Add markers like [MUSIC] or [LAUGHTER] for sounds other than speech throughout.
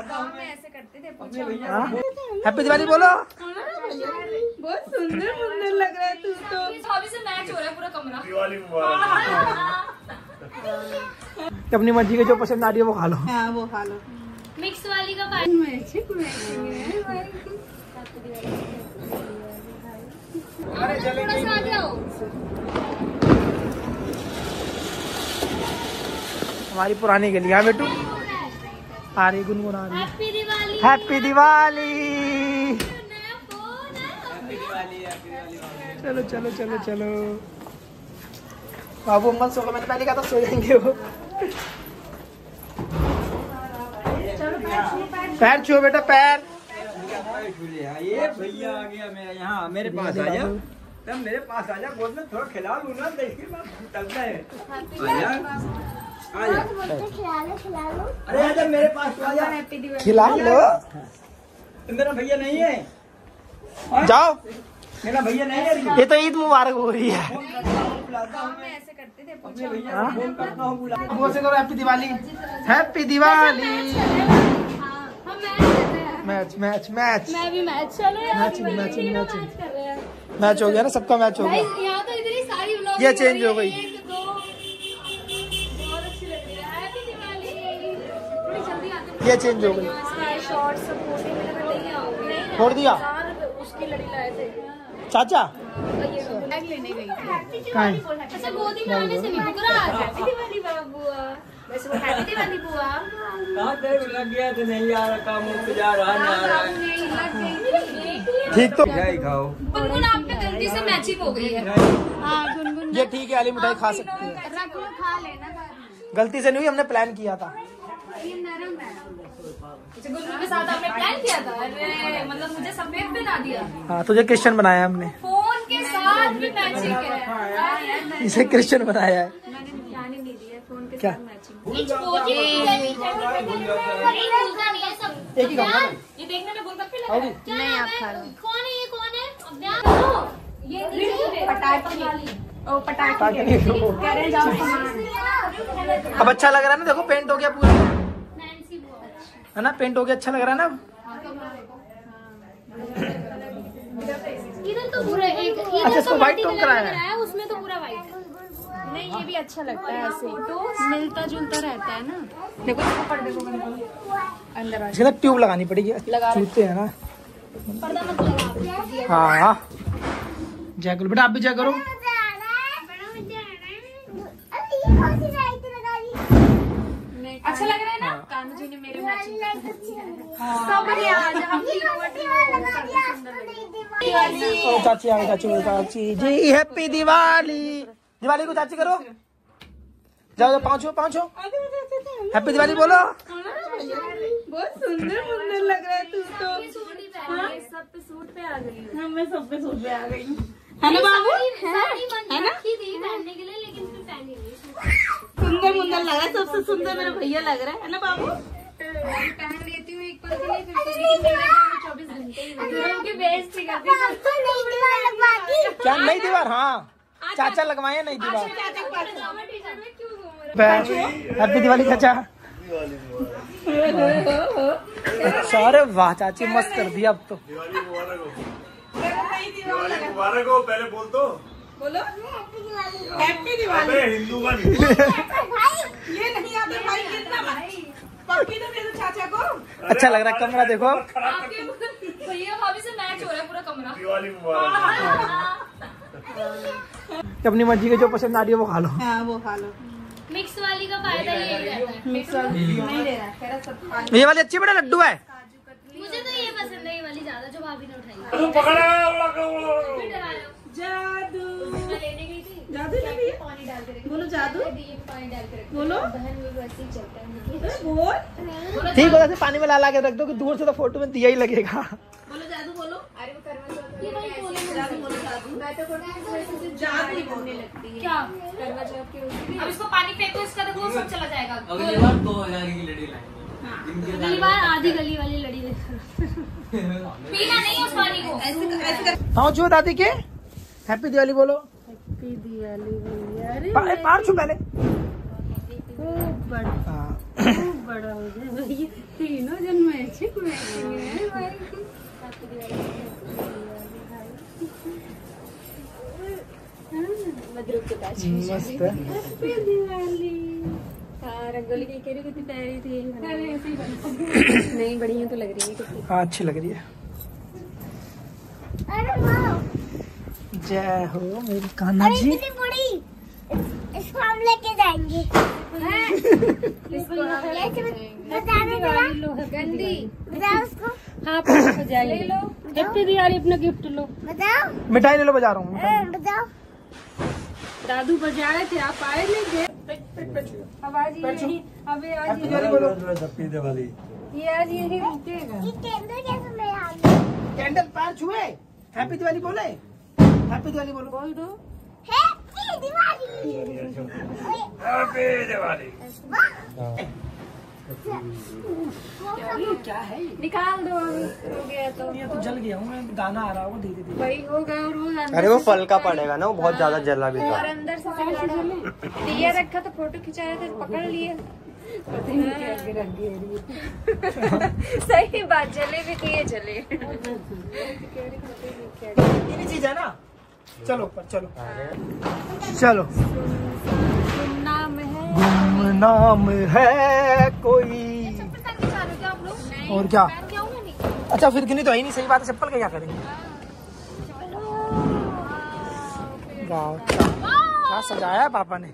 ऐसे करते थे हैप्पी दिवाली बोलो बहुत सुंदर सुंदर लग रहा है तू तो। से मैच हो रहा है पूरा कमरा। दिवाली मुबारक। अपनी मर्ज़ी के जो पसंद आ रही है वो खा लो। हाँ वो खा लो। मिक्स वाली का पानी थोड़ा सा आ जाओ हमारी पुरानी गली हाँ बेटू। आ रही गुनगुन रही हैप्पी दिवाली हैप्पी चलो चलो चलो चलो। बाबू मत सो मैंने पहले कहा था सो जाएँगे वो। पैर छुओ बेटा पैर। ये भैया आ गया मेरा यहाँ मेरे पास आ जा तब मेरे पास आ जा गोद में थोड़ा खिला लू ना देखिए चलता है। अरे आजा मेरे पास तो खिला लो। तो मेरा भैया नहीं है। जाओ। मेरा भैया नहीं है। ये तो ईद मुबारक हो रही है। बुलाता हूँ। मैं ऐसे करते थे भैया करता हूँ बुला वो से करो happy Diwali. Happy Diwali. Match कर रहे हैं। मैच मैच मैच मैं भी मैच चलो हैं मैच हो। गया ना सबका मैच हो गया। यहाँ तो इतनी सारी vlogging ये रही हो गई। है, एक, दो, बहुत अच्छी लग रही है हैप्पी दिवाली थोड़ी जल्दी आते ये चेंज हो गई। शॉर्ट्स फ़ोटो में नहीं आओगे छोड़ दिया? उसकी लड़ी लाए थे। चाचा? बैग लेने गई थी कहाँ? अच्छा तो ठीक तो खाओ। गुनगुन आप पे गलती से मैचिंग हो गई है। हाँ ये ठीक है वाली मिठाई खा सकती है। रख लो खा लेना गलती से नहीं हमने प्लान किया था। ये नरम है। अच्छा गुनगुन के साथ आपने प्लान किया था? अरे मतलब मुझे सफ़ेद पे दिया। हाँ तुझे क्रिश्चियन बनाया हमने। फ़ोन के साथ भी मैचिंग है। इसे क्रिश्चियन बनाया है। मैंने ध्यान ही नहीं दिया फ़ोन के क्या? है एक ही ये देखने में गोलगप्पे लग रहा है। आप खा है? लो। कौन है ये कौन है? अभियान ये पटाखे। [LAUGHS] अब अच्छा लग रहा है ना देखो पेंट हो गया पूरा। है ना? पेंट हो गया अच्छा लग रहा है ना? इधर तो पूरा एक अच्छा, इसको तो multi tone color कराया है। उसमें तो पूरा व्हाइट नहीं ये भी अच्छा लगता है ऐसे। मिलता जुलता रहता है ना। देखो पढ़ देखो अंदर आ इसके ट्यूब लगानी पड़ेगी। जूते है ना। पर्दा मत लगा। हाँ। हाँ जय करो बेटा आप भी जय करो अच्छा लग रहा है ना कानू जी ने मेरे मैचिंग सब आज हम तीनों ओ चाची आ गई चाची बोलो चाची जी हैप्पी दिवाली। दिवाली को चाची करो। जाओ जाओ पाँचो पाँचो। हैप्पी दिवाली बोलो। बहुत सुंदर सुंदर लग रहा है तू तो। सब पे सूट पे आ गई। हाँ, मैं सब पे सूट पे आ गई। है ना बाबू? है थी पहनने के लिए लेकिन फिर पहनी नहीं। सुंदर सुंदर लग रहा है सबसे सुंदर मेरा भैया लग रहा है। है ना बाबू? लेती हूँ एक पल के लिए फिर कभी कभी मेरे चौबीस घंटे ही रहते हैं। बेइज्जती करती हूँ। क्या नई दीवार? हाँ। चाचा लगवाए नई दीवार? हैप्पी दिवाली चाचा। सारे वाह चाची मस्त कर दिया अब तो। दिवाली मुबारक हो दिवाली मुबारक हो पहले बोल। तो बोलो हैप्पी दिवाली। हिंदू का ये नहीं आते भाई कितना भाई। पप्पी तो दे दो चाचा को। अच्छा लग रहा है कमरा देखो। [LAUGHS] भैया भाभी से मैच हो रहा है पूरा कमरा। दिवाली मुबारक। अपनी मर्ज़ी के जो पसंद आ रही है वो खा लो। हाँ वो खा लो। मिक्स वाली का फ़ायदा ये रहता है मिक्स वाला। नहीं दे रहा ये वाली अच्छी बड़ा लड्डू है। मुझे तो ये पसंद है ये वाली ज़्यादा जो भाभी ने उठाई। पकड़ा जादू। जादू है भैया। पानी डाल के बोलो जादू। पानी डाल के बोलो। ही है बोल। ठीक है पानी में ला ला के रख दो कि दूर से तो फ़ोटो में दिया ही लगेगा। बोलो जादू बोलो। अरे वो करवा चौथ ये भाई बोले। जादू बोलो जादू। मैं तो करती हूँ वैसे से जादू ही बोलने लगती है। क्या? करवा चौथ के उस दिन। अब इसको पानी फेंको इसका देखो वो सब चला जाएगा। अगली बार दो हज़ार की लड़ी लाएँगे अगली बार आधी गली वाली लड़ी [LAUGHS] पीना नहीं उस पानी को। ऐसे ऐसे दादी के। हैप्पी दिवाली बोलो। भैया अरे पा- पाँव छू पहले। खूब बड़ा हाँ। बड़ा हो गया भाई तीनों जन मैचिंग मैचिंग है। भाई मधुर के पास मस्त दिवाली। हाँ रंगोली की कह रही कितनी प्यारी थी। नहीं बढ़िया तो लग रही है हाँ अच्छी लग रही है। अरे जय हो मेरी कान्हा जी। कितनी बड़ी इस- इसको हम लेके जाएँगे। इसको बता दो जरा। गंदी बताओ उसको। हाँ ले लो। अपना गिफ्ट लो। बताओ। मिठाई ले लो बजा रहा हूँ। हाँ, बताओ। दादू बजा रहे थे आप आए नहीं अब ये आज ये यही रुकेगा। कैंडल पैर छुए? हैप्पी दिवाली बोले। हैप्पी दिवाली बोलो। बोल दो। हैप्पी दिवाली हैप्पी दिवाली निकाल दो। हो गया तो। ये तो जल गया हूँ मैं। गाना आ रहा होगा धीरे धीरे वही अरे वो फल का पड़ेगा ना वो बहुत ज़्यादा जला भी और अंदर से दिया रखा तो फ़ोटो खिंचा रहे थे पकड़ लिए [LAUGHS] सही बात जले भी दिए जले। [LAUGHS] [LAUGHS] चीज़ है ना? चलो ऊपर, चलो। चलो। है नाम है कोई। और क्या? अच्छा फिर गिनी तो है नहीं, सही बात है, चप्पल का क्या करेंगे? क्या सजाया है पापा ने?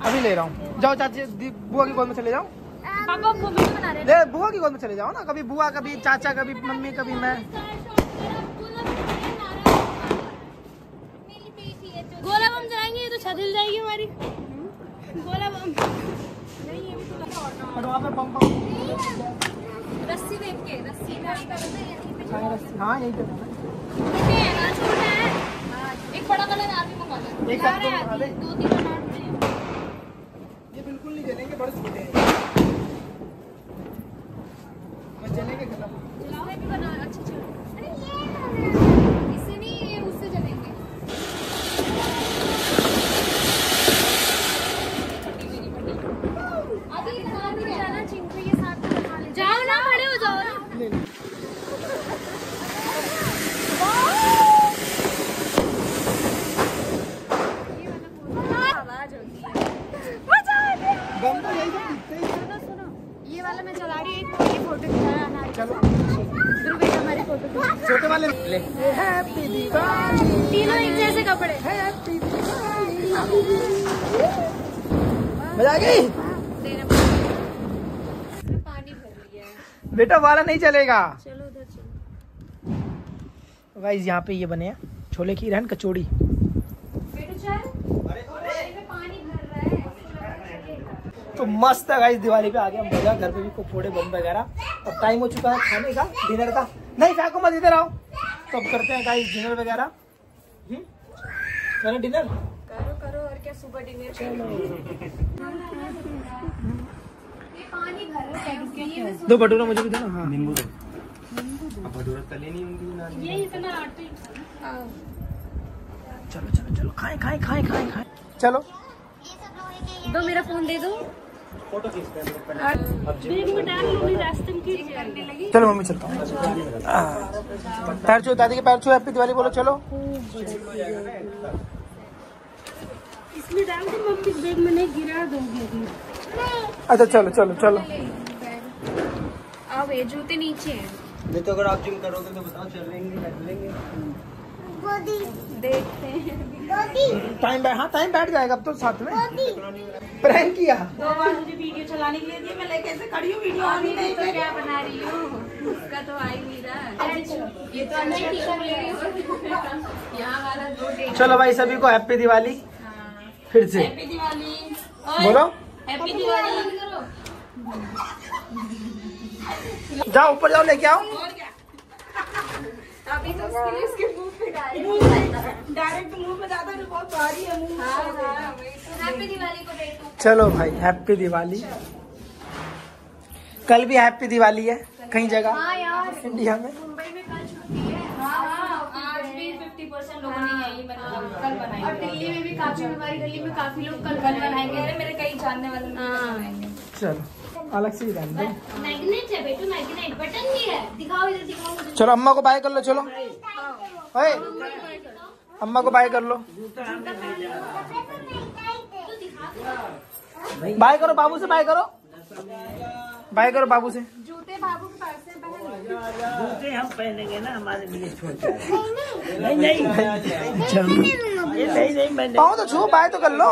अभी ले रहा हूँ। जाओ चाची बुआ की गोद में चले जाओ। पापा वो बना रहे ले बुआ की गोद में चले जाओ ना कभी बुआ कभी चाचा कभी मम्मी कभी मैं। गोला बम जलाएँगे तो छत हिल जाएगी हमारी। गोला बम। पम रस्सी देख के रस्सी हाँ यही करना है। एक बड़ा कलर आदमी मंगा दो तीन हैं बिल्कुल नहीं जलेंगे बड़े छोटे हैं बस जलेंगे खत्म जलाओ भी बना अच्छा चलो इससे नहीं ये उससे जलेंगे अभी साथ में जाना चिंटू ये साथ में बना ले जाओ ना खड़े हो जाओ ना आवाज़ होती है गम तो यही सब दिखते ही हैं। सुनो सुनो ये वाला मैं चला रही हूँ एक ये फ़ोटो खिंचाया ना चलो ध्रुव एक हमारी फ़ोटो खिंचा छोटे वाले ले। तीनों एक जैसे कपड़े। मज़ा आ गई पानी भर लिया बेटा वाला नहीं चलेगा। चलो उधर चलो। गाइस यहाँ पे ये बने हैं छोले की रहन कचौड़ी। बेटू चल। में पानी भर रहा है तो मस्त है गाइस दिवाली पे आ गया मज़ा घर पे भी पकौड़े बम वगैरह। अब टाइम हो चुका है खाने का डिनर का। नहीं फेंको मत इधर आओ। तो अब करते हैं गाइस डिनर वगैरह? हम्म? करें डिनर करो करो और क्या सुबह डिनर ये पानी भर रहा है उसके लिए मैं दो भटूरा मुझे भी देना। हाँ। नींबू दो। अब भटूरा तले नहीं होंगी ये इतना आटे चलो चलो चलो। खाए खाए खाए खाए खाए। चलो। दो मेरा फ़ोन दे दो। फ़ोटो खींचते पहले। बैग में डाल लूँगी रास्ते में कीजिए करने लगी चलो मम्मी चलता हूँ। पैर छू दादी के पैर छू हैप्पी दिवाली बोलो चलो। इसमें डाल के मम्मी बैग में नहीं गिरा दोगी अच्छा चलो चलो चलो। अब ये जूते नीचे हैं। नहीं तो अगर आप जिम करोगे तो बताओ चलेंगे चलेंगे गोदी देखते हैं। टाइम हाँ टाइम बैठ जाएगा अब तो साथ में। प्रैंक किया। अभी मैं तो क्या बना रही हूँ? उसका तो आ ही नहीं रहा। ये तो अच्छा ठीक है। यहाँ वाला दो चलो भाई सभी को हैप्पी दिवाली। फिर से। बोलो। हैप्पी दिवाली। जाओ ऊपर जाओ लेके आओ। अभी तो उसके लिए उसके मुँह पे डायरेक्ट मुँह में ज़्यादा तो बहुत भारी है मुँह। हैप्पी दिवाली को डेट चलो भाई हैप्पी दिवाली कल भी हैप्पी दिवाली है कहीं जगह? हाँ यार। इंडिया में? मुंबई में कल छुट्टी है। हाँ परसेंट लोगों ने यही मतलब कल और दिल्ली में भी काफ़ी हमारी गली में काफ़ी लोग कल कल बनाएँगे। मेरे कई जानने वाले हाँ। चलो। अलग से ही दो। मैग्नेट है बेटू मैग्नेट। बटन भी है। दिखाओ इधर दिखाओ मुझे। चलो अम्मा को बाय कर लो चलो। ओए। अम्मा को बाय कर लो। बाय करो बाबू से बाय करो। बाय करो बाबू से। जूते बाबू के पास से पहन जूते हम पहनेंगे ना हमारे लिए छोटे। नहीं नहीं नहीं। नहीं। पाओ तो छू बाय तो कर लो।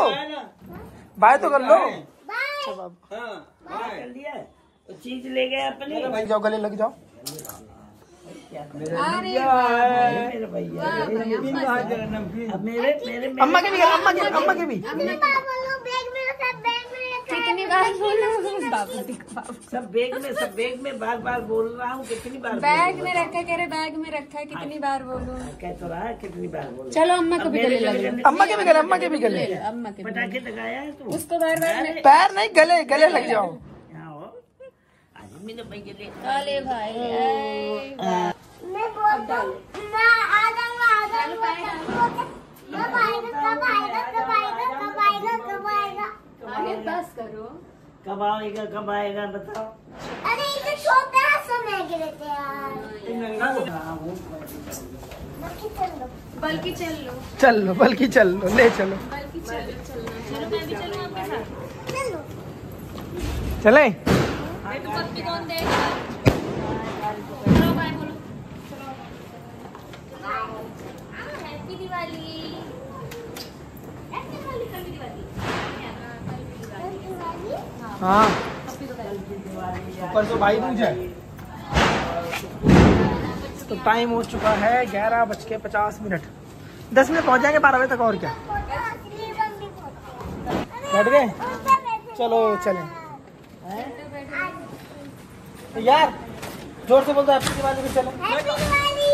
बाय तो कर लो। बाय चीज़ ले गए अपने। लग जाओ गले लग जाओ। मेरे भैया। अब मेरे मेरे मेरे- अम्मा के भी अम्मा के अम्मा के भी। सब बैग में सब बैग में बार बार बोल रहा हूँ कितनी बार बैग में रखा कह रहे बैग में रखा है कितनी बार बोलूँ? हूँ? कह तो रहा है कितनी बार बोल चलो अम्मा को भी गले लग अम्मा के भी गले अम्मा के भी गले। अम्मा के पटाखे लगाया है उसको बार बार पैर नहीं गले गले लग जाओ। हो काले भाई मैं बोलता हूँ मैं आ जाऊँगा आ जाऊँगा आएगा कब आएगा कब आएगा कब आएगा कब आएगा। आगे बस करो। कब आएगा कब आएगा बताओ। अरे इसे छोटा सा मैं गिरते यार। हाँ, किचन लो। बल्कि चल लो। चल लो। बल्कि चल लो ले चलो। बल्कि चलो चलो मैं भी चलूँ आपके साथ? चलो। चले? तो पत्ती कौन देगा चलो बाय बोलो हैप्पी दिवाली हैप्पी दिवाली कल की दिवाली दिवाली हाँ। ऊपर तो भाई तो टाइम हो चुका है ग्यारह बज के पचास मिनट। दस मिनट पहुँच जाएँगे बारह बजे तक और क्या? बैठ गए? चलो चले। यार ज़ोर से बोलते हैप्पी दिवाली भी चलो। हैप्पी दिवाली!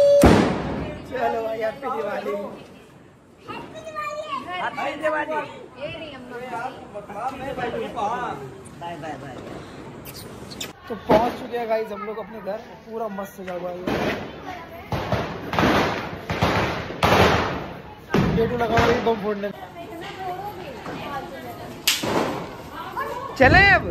चलो भाई happy Diwali. Happy Diwali! Happy Diwali. ये रही अम्मा बाय बाय बाय तो पहुँच चुके हैं गाइस हम लोग अपने घर। पूरा मस्त सजा हुआ है। गेटू लगा हुआ दो बम फोड़ने। चले अब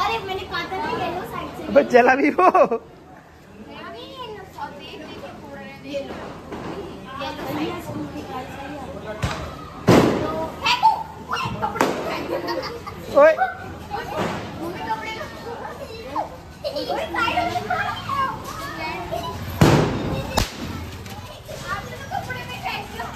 अरे मैंने काटा था येलो साइड से अबे चला भी वो। ओए कपड़े फेंको ओए मम्मी कपड़े ओए साइड में आप लोग कपड़े में फेंक दो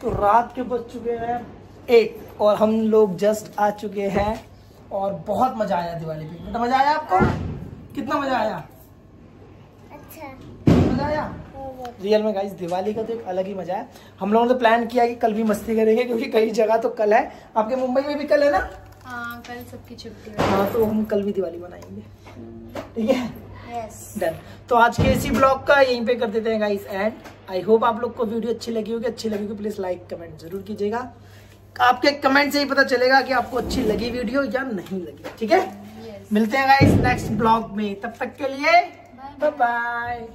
तो रात के बज चुके हैं। एक और हम लोग जस्ट आ चुके हैं और बहुत मज़ा आया दिवाली पे। बेटा मज़ा आया आपको? कितना मज़ा आया? अच्छा। मज़ा आया? रियल में गाइस दिवाली का तो एक अलग ही मज़ा है। हम लोगों ने तो प्लान किया कि कल भी मस्ती करेंगे क्योंकि कई जगह तो कल है। आपके मुंबई में भी कल है ना? हाँ कल सबकी छुट्टी है। हाँ तो हम कल भी दिवाली मनाएँगे। ठीक है? डन तो आज के इसी ब्लॉग का यहीं पे कर देते हैं गाइस एंड आई होप आप लोग को वीडियो अच्छी लगी होगी. अच्छी लगी होगी प्लीज़ लाइक कमेंट ज़रूर कीजिएगा. आपके कमेंट से ही पता चलेगा कि आपको अच्छी लगी वीडियो या नहीं लगी. ठीक है? Yes. मिलते हैं गाइस नेक्स्ट ब्लॉग में. तब तक के लिए बाय बाय